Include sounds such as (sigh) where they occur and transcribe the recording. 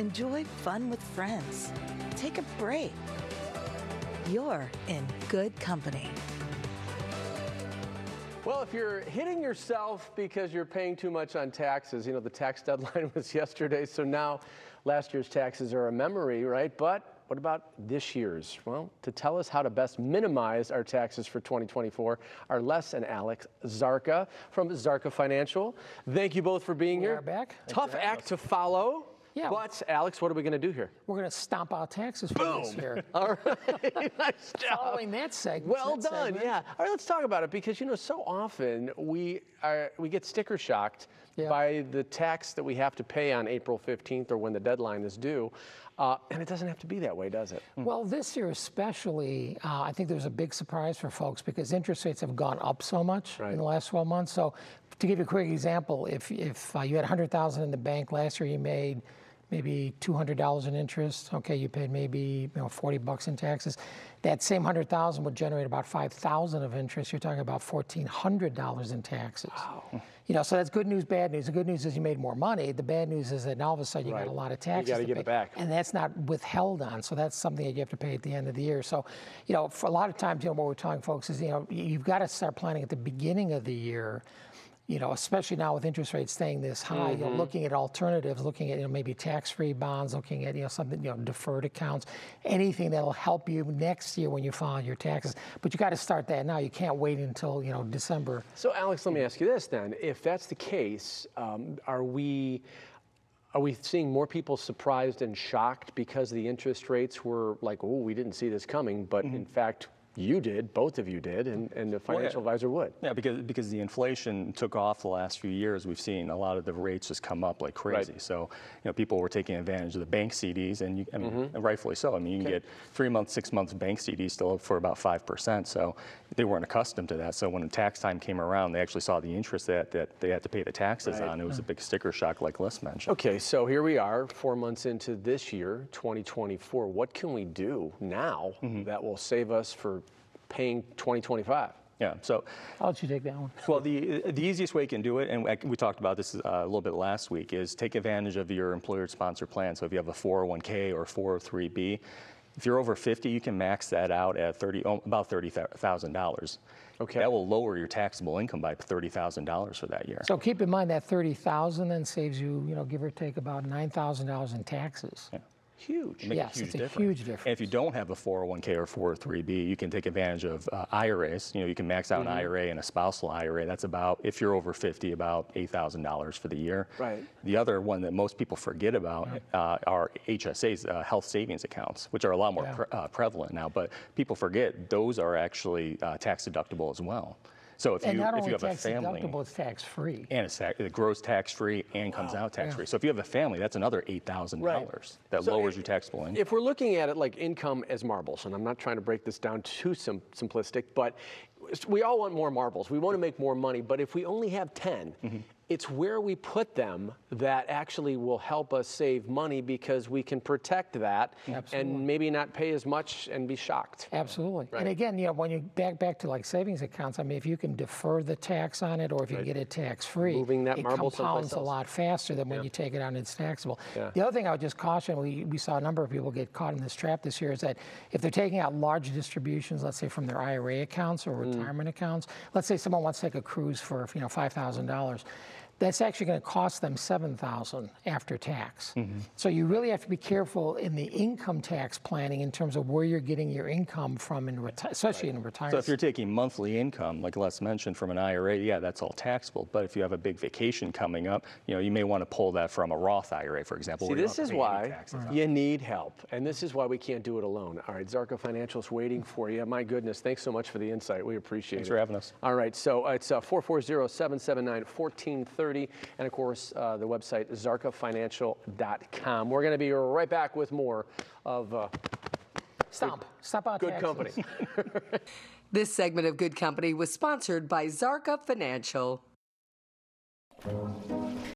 Enjoy fun with friends. Take a break. You're in good company. Well, if you're hitting yourself because you're paying too much on taxes, you know, the tax (laughs) deadline was yesterday, so now last year's taxes are a memory, right? But what about this year's? Well, to tell us how to best minimize our taxes for 2024 are Les and Alex Szarka from Szarka Financial. Thank you both for being We here. are back. Tough act to follow. Yeah. But Alex, what are we going to do here? We're going to stomp out taxes for this year. (laughs) All right. (laughs) nice job. Following that segment. Well that done. segment. Yeah. All right, let's talk about it because you know so often we are we get sticker shocked Yeah. by the tax that we have to pay on April 15th or when the deadline is due, uh, and it doesn't have to be that way, does it? Well, this year especially, uh, I think there's a big surprise for folks because interest rates have gone up so much Right. in the last 12 months. So, to give you a quick example, if if uh, you had 100,000 in the bank last year, you made maybe $200 in interest. Okay, you paid maybe you know 40 bucks in taxes. That same 100,000 would generate about 5,000 of interest. You're talking about $1,400 in taxes. Wow. You know, so that's good news, bad news. The good news is you made more money. The bad news is that now all of a sudden you Right. got a lot of You taxes. gotta to give pay. it back. And that's not withheld on. So that's something that you have to pay at the end of the year. So, you know, for a lot of times, you know, what we're telling folks is, you know, you've got to start planning at the beginning of the year. You know, especially now with interest rates staying this high, you know, looking at alternatives, looking at you know maybe tax-free bonds, looking at you know something you know deferred accounts, anything that'll help you next year when you file your taxes. But you got to start that now. You can't wait until you know December. So, Alex, let me ask you this then: If that's the case, um, are we? Are we seeing more people surprised and shocked because the interest rates were like, oh, we didn't see this coming, but in fact, you did, both of you did, and, and the Well, yeah. financial advisor would? Yeah, because because the inflation took off the last few years, we've seen a lot of the rates just come up like crazy. Right. So, you know, people were taking advantage of the bank CDs, and you, I mean, Mm-hmm. and rightfully so. I mean, you can get three months, six months bank CDs still for about five percent. So they weren't accustomed to that. So when the tax time came around, they actually saw the interest that, that they had to pay the taxes Right. on. It was a big sticker shock, like Les mentioned. Okay, so here we are, four months into this year, 2024. What can we do now that will save us for paying 2025? Yeah. So I'll let you take that one. Well, the, the easiest way you can do it, and we talked about this uh, a little bit last week, is take advantage of your employer-sponsored plan. So if you have a 401k or 403b, if you're over 50, you can max that out at 30, oh, about $30,000. Okay. That will lower your taxable income by $30,000 for that year. So keep in mind that thirty thousand then saves you, you know, give or take about nine thousand dollars in taxes. Huge. make Yes, a huge it's a difference. huge And if you don't have a 401k or 403b, you can take advantage of uh, IRAs. You know, you can max Mm-hmm. out an IRA and a spousal IRA. That's about, if you're over 50, about $8,000 for the year. Right. The other one that most people forget about uh, are HSAs, uh, health savings accounts, which are a lot more Yeah. pre- uh, prevalent now. But people forget those are actually uh, tax deductible as well. So if And you if you have a family deductible, it's tax free. and it's tax, it grows tax free and comes out tax free. So if you have a family, that's another eight thousand dollars that So lowers i- your taxable income. If we're looking at it like income as marbles, and I'm not trying to break this down too sim- simplistic, but we all want more marbles. We want to make more money, but if we only have 10, Mm-hmm. it's where we put them that actually will help us save money because we can protect that Absolutely. and maybe not pay as much and be shocked. Absolutely. Right. And again, you know, when you back back to like savings accounts, I mean, if you can defer the tax on it, or if you get it tax free, Moving that it marble compounds a lot faster than when you take it out and it's taxable. Yeah. The other thing I would just caution, we, we saw a number of people get caught in this trap this year, is that if they're taking out large distributions, let's say from their IRA accounts or. Retirement mm. accounts, let's say someone wants to take a cruise for you know five thousand dollars that's actually going to cost them 7000 after tax. Mm-hmm. So you really have to be careful in the income tax planning in terms of where you're getting your income from, in reti- especially right. in retirement. So if you're taking monthly income, like Les mentioned, from an IRA, yeah, that's all taxable. But if you have a big vacation coming up, you know, you may want to pull that from a Roth IRA, for example. See, this is why right. you need help. And this is why we can't do it alone. All right, Szarka Financial's waiting for you. My goodness, thanks so much for the insight. We appreciate thanks it. Thanks for having us. All right, so it's uh, 440 779 1430. 30. And of course, uh, the website szarkafinancial.com. We're going to be right back with more of uh, Stomp. Stop Good company. (laughs) this segment of Good Company was sponsored by Szarka Financial.